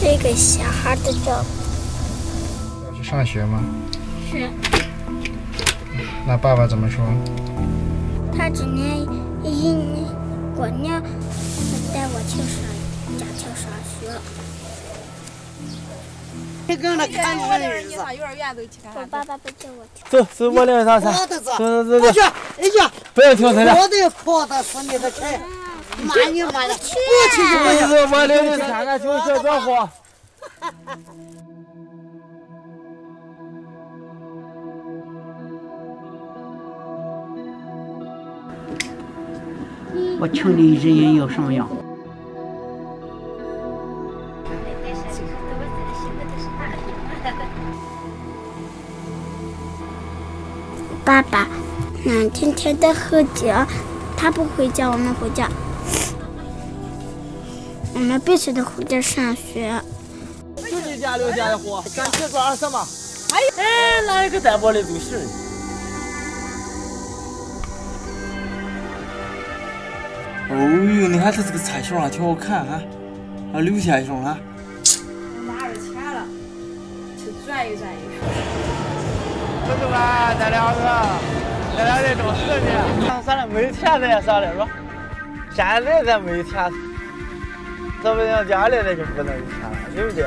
给小孩的照顾。要去上学吗？是。那爸爸怎么说？他只能一年过年带我去上家去上学。你跟他看你们儿子，幼儿园都去看。我爸爸不叫我走走，我领上山。走走走走走。去，你去。不要停车了。我得跑的是你的车。妈的，不去就不行。我领你看看。我请你人也要什么样？爸爸，嗯，天天的喝酒，他不回家，我们回家，我们必须得回家上学。就你家留下的货，赶紧做什么？哎哎，哪一个带我的东西？哦呦，你看他这个菜熊啊，挺好看哈，啊，刘先生啊。拿着钱了，去转一转一转。兄弟们，咱两个，咱俩得找实力。咱俩没钱咱也啥的，是吧？现在咱没钱，说不定家里咱就不能有钱了，对不对？